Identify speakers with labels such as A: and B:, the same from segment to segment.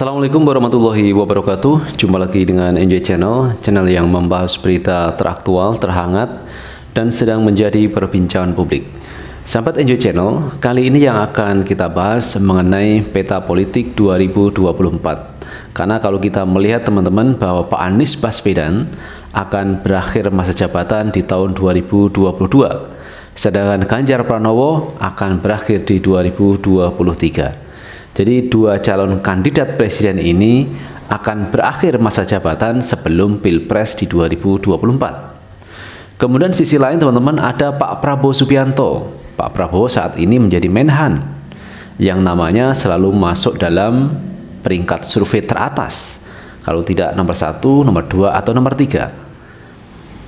A: Assalamualaikum warahmatullahi wabarakatuh. Jumpa lagi dengan NJ Channel Channel yang membahas berita teraktual, terhangat Dan sedang menjadi perbincangan publik. Sahabat NJ Channel Kali ini yang akan kita bahas mengenai peta politik 2024 Karena kalau kita melihat teman-teman bahwa Pak Anies Baswedan Akan berakhir masa jabatan di tahun 2022 Sedangkan Ganjar Pranowo akan berakhir di 2023 jadi dua calon kandidat presiden ini akan berakhir masa jabatan sebelum Pilpres di 2024. Kemudian sisi lain teman-teman ada Pak Prabowo Subianto. Pak Prabowo saat ini menjadi Menhan yang namanya selalu masuk dalam peringkat survei teratas. Kalau tidak nomor satu, nomor dua, atau nomor tiga.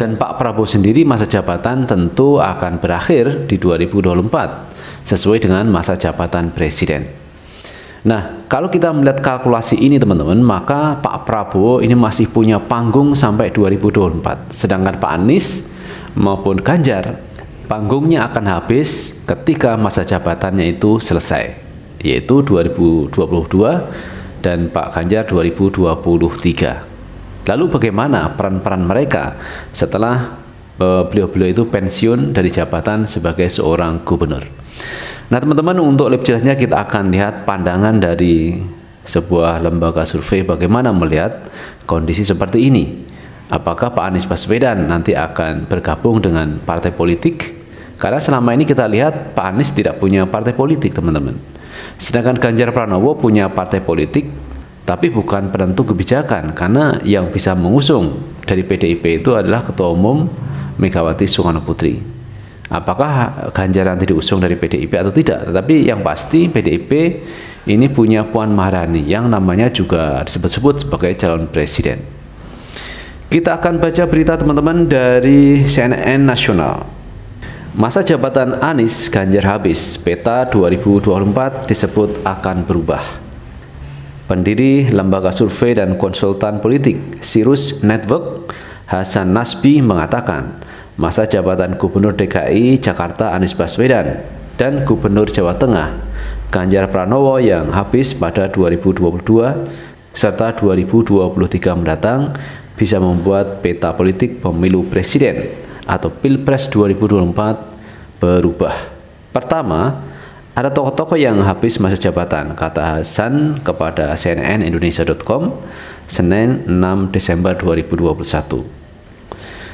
A: Dan Pak Prabowo sendiri masa jabatan tentu akan berakhir di 2024 sesuai dengan masa jabatan presiden. Nah, kalau kita melihat kalkulasi ini teman-teman, maka Pak Prabowo ini masih punya panggung sampai 2024. Sedangkan Pak Anies maupun Ganjar, panggungnya akan habis ketika masa jabatannya itu selesai, yaitu 2022 dan Pak Ganjar 2023. Lalu bagaimana peran-peran mereka setelah eh, beliau-beliau itu pensiun dari jabatan sebagai seorang gubernur? Nah teman-teman untuk lebih jelasnya kita akan lihat pandangan dari sebuah lembaga survei bagaimana melihat kondisi seperti ini. Apakah Pak Anies Baswedan nanti akan bergabung dengan partai politik? Karena selama ini kita lihat Pak Anies tidak punya partai politik teman-teman. Sedangkan Ganjar Pranowo punya partai politik tapi bukan penentu kebijakan karena yang bisa mengusung dari PDIP itu adalah Ketua Umum Megawati Soekarno Putri apakah Ganjar nanti diusung dari PDIP atau tidak. Tetapi yang pasti PDIP ini punya Puan Maharani yang namanya juga disebut-sebut sebagai calon presiden. Kita akan baca berita teman-teman dari CNN Nasional. Masa jabatan Anies Ganjar habis, peta 2024 disebut akan berubah. Pendiri Lembaga Survei dan Konsultan Politik Sirus Network Hasan Nasbi mengatakan, masa jabatan Gubernur DKI Jakarta Anies Baswedan dan Gubernur Jawa Tengah Ganjar Pranowo yang habis pada 2022 serta 2023 mendatang bisa membuat peta politik pemilu presiden atau Pilpres 2024 berubah. Pertama, ada tokoh-tokoh yang habis masa jabatan, kata Hasan kepada CNN Indonesia.com Senin 6 Desember 2021.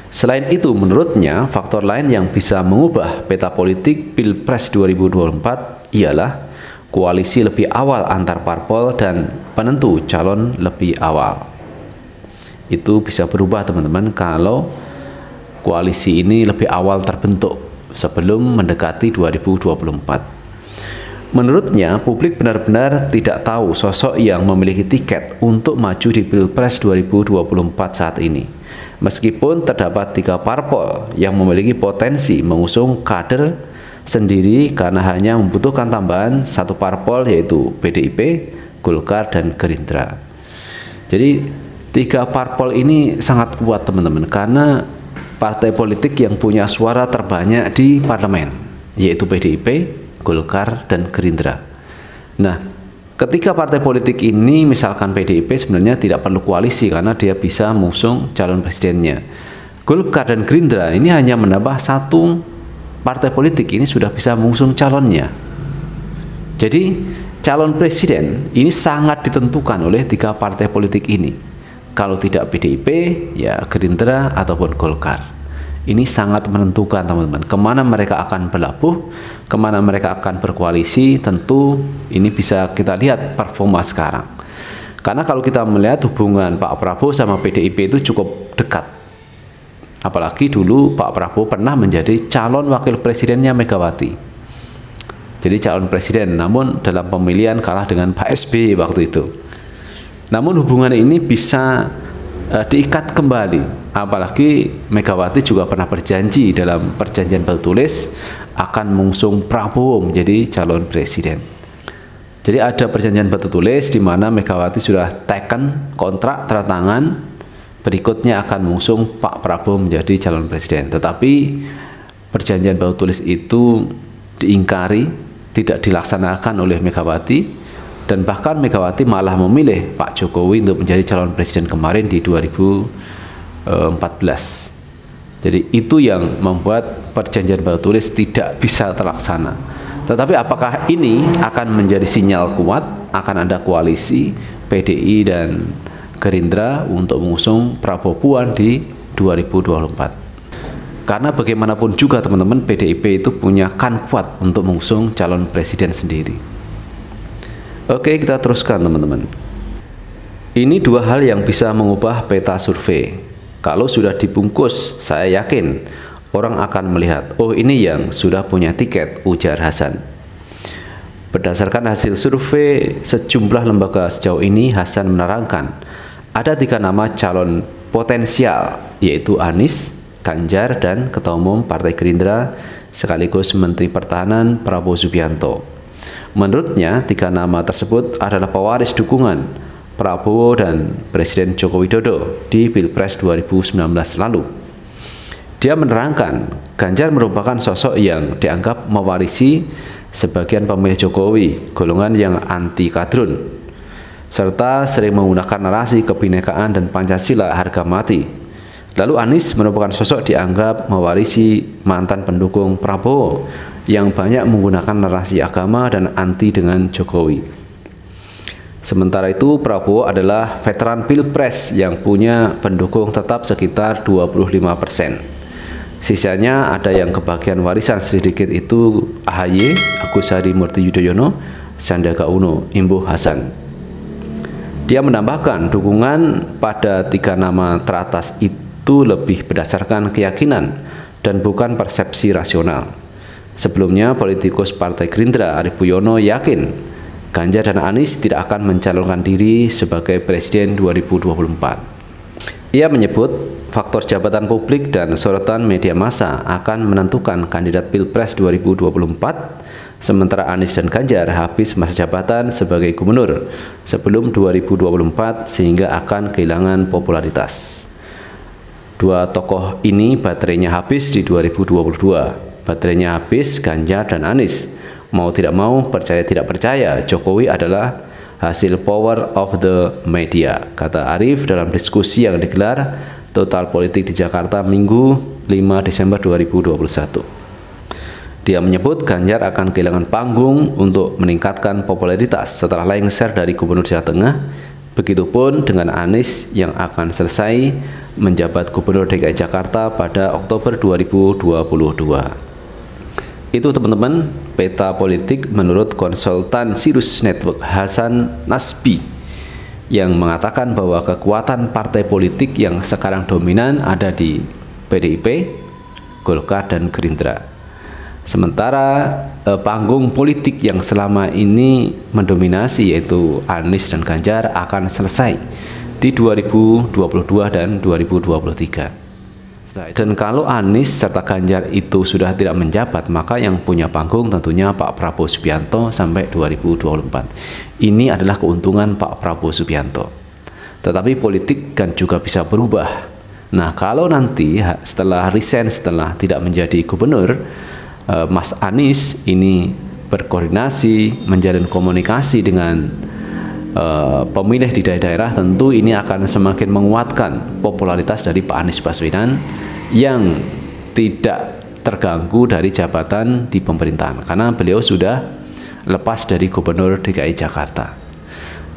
A: Selain itu, menurutnya, faktor lain yang bisa mengubah peta politik Pilpres 2024 ialah koalisi lebih awal antar parpol dan penentu calon lebih awal. Itu bisa berubah teman-teman kalau koalisi ini lebih awal terbentuk sebelum mendekati 2024. Menurutnya, publik benar-benar tidak tahu sosok yang memiliki tiket untuk maju di Pilpres 2024 saat ini Meskipun terdapat tiga parpol yang memiliki potensi mengusung kader sendiri karena hanya membutuhkan tambahan satu parpol yaitu PDIP, Golkar, dan Gerindra. Jadi tiga parpol ini sangat kuat teman-teman karena partai politik yang punya suara terbanyak di parlemen yaitu PDIP, Golkar, dan Gerindra. Nah, Ketika partai politik ini misalkan PDIP sebenarnya tidak perlu koalisi karena dia bisa mengusung calon presidennya. Golkar dan Gerindra ini hanya menambah satu partai politik ini sudah bisa mengusung calonnya. Jadi calon presiden ini sangat ditentukan oleh tiga partai politik ini. Kalau tidak PDIP, ya Gerindra ataupun Golkar ini sangat menentukan teman-teman. Ke mana mereka akan berlabuh ke mana mereka akan berkoalisi tentu ini bisa kita lihat performa sekarang. Karena kalau kita melihat hubungan Pak Prabowo sama PDIP itu cukup dekat. Apalagi dulu Pak Prabowo pernah menjadi calon wakil presidennya Megawati. Jadi calon presiden namun dalam pemilihan kalah dengan Pak SBY waktu itu. Namun hubungan ini bisa uh, diikat kembali. Apalagi Megawati juga pernah berjanji dalam perjanjian batu tulis akan mengusung Prabowo menjadi calon presiden. Jadi ada perjanjian batu tulis di mana Megawati sudah teken kontrak tanda berikutnya akan mengusung Pak Prabowo menjadi calon presiden. Tetapi perjanjian batu tulis itu diingkari, tidak dilaksanakan oleh Megawati dan bahkan Megawati malah memilih Pak Jokowi untuk menjadi calon presiden kemarin di 2014. Jadi itu yang membuat perjanjian batu tulis tidak bisa terlaksana. Tetapi apakah ini akan menjadi sinyal kuat akan ada koalisi PDI dan Gerindra untuk mengusung Prabowo Puan di 2024? Karena bagaimanapun juga teman-teman PDIP itu punya kan kuat untuk mengusung calon presiden sendiri. Oke, kita teruskan teman-teman. Ini dua hal yang bisa mengubah peta survei. Kalau sudah dibungkus, saya yakin orang akan melihat, oh ini yang sudah punya tiket, ujar Hasan. Berdasarkan hasil survei sejumlah lembaga sejauh ini, Hasan menerangkan ada tiga nama calon potensial, yaitu Anies, Ganjar, dan Ketua Umum Partai Gerindra sekaligus Menteri Pertahanan Prabowo Subianto. Menurutnya, tiga nama tersebut adalah pewaris dukungan Prabowo dan Presiden Joko Widodo di Pilpres 2019 lalu. Dia menerangkan, Ganjar merupakan sosok yang dianggap mewarisi sebagian pemilih Jokowi, golongan yang anti kadrun, serta sering menggunakan narasi kebinekaan dan Pancasila harga mati. Lalu Anies merupakan sosok dianggap mewarisi mantan pendukung Prabowo yang banyak menggunakan narasi agama dan anti dengan Jokowi. Sementara itu Prabowo adalah veteran Pilpres yang punya pendukung tetap sekitar 25 persen. Sisanya ada yang kebagian warisan sedikit itu AHY, Agus Harimurti Yudhoyono, Sandiaga Uno, Imbu Hasan. Dia menambahkan dukungan pada tiga nama teratas itu lebih berdasarkan keyakinan dan bukan persepsi rasional. Sebelumnya, politikus Partai Gerindra Arief Puyono yakin Ganjar dan Anies tidak akan mencalonkan diri sebagai Presiden 2024. Ia menyebut faktor jabatan publik dan sorotan media massa akan menentukan kandidat Pilpres 2024 sementara Anies dan Ganjar habis masa jabatan sebagai gubernur sebelum 2024 sehingga akan kehilangan popularitas. Dua tokoh ini baterainya habis di 2022 baterainya habis Ganjar dan Anies. Mau tidak mau, percaya tidak percaya, Jokowi adalah hasil power of the media, kata Arif dalam diskusi yang digelar Total Politik di Jakarta Minggu 5 Desember 2021. Dia menyebut Ganjar akan kehilangan panggung untuk meningkatkan popularitas setelah lengser dari Gubernur Jawa Tengah. Begitupun dengan Anies yang akan selesai menjabat Gubernur DKI Jakarta pada Oktober 2022. Itu teman-teman peta politik menurut konsultan Sirus Network Hasan Nasbi yang mengatakan bahwa kekuatan partai politik yang sekarang dominan ada di PDIP, Golkar dan Gerindra. Sementara eh, panggung politik yang selama ini mendominasi yaitu Anies dan Ganjar akan selesai di 2022 dan 2023. Dan kalau Anies serta Ganjar itu sudah tidak menjabat, maka yang punya panggung tentunya Pak Prabowo Subianto sampai 2024. Ini adalah keuntungan Pak Prabowo Subianto. Tetapi politik kan juga bisa berubah. Nah, kalau nanti setelah resign, setelah tidak menjadi gubernur, eh, Mas Anies ini berkoordinasi, menjalin komunikasi dengan uh, pemilih di daerah-daerah tentu ini akan semakin menguatkan popularitas dari Pak Anies Baswedan yang tidak terganggu dari jabatan di pemerintahan karena beliau sudah lepas dari gubernur DKI Jakarta.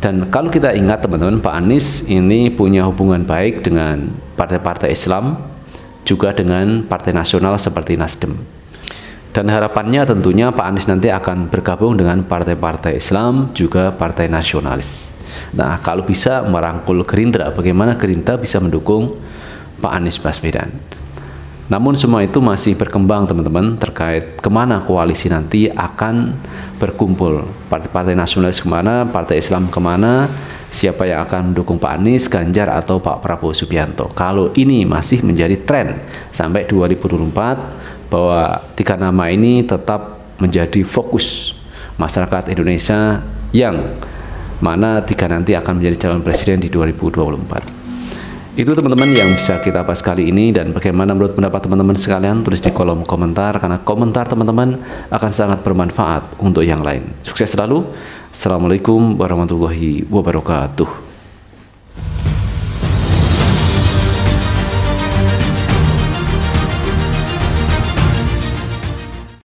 A: Dan kalau kita ingat teman-teman Pak Anies ini punya hubungan baik dengan partai-partai Islam juga dengan partai nasional seperti Nasdem. Dan harapannya tentunya Pak Anies nanti akan bergabung dengan partai-partai Islam juga partai nasionalis. Nah, kalau bisa merangkul Gerindra, bagaimana Gerindra bisa mendukung Pak Anies Baswedan? Namun semua itu masih berkembang teman-teman terkait ke mana koalisi nanti akan berkumpul. Partai-partai nasionalis ke mana, partai Islam ke mana, siapa yang akan mendukung Pak Anies, Ganjar atau Pak Prabowo Subianto. Kalau ini masih menjadi tren sampai 2024 bahwa tiga nama ini tetap menjadi fokus masyarakat Indonesia yang mana tiga nanti akan menjadi calon presiden di 2024. Itu teman-teman yang bisa kita bahas kali ini dan bagaimana menurut pendapat teman-teman sekalian tulis di kolom komentar karena komentar teman-teman akan sangat bermanfaat untuk yang lain. Sukses selalu. Assalamualaikum warahmatullahi wabarakatuh.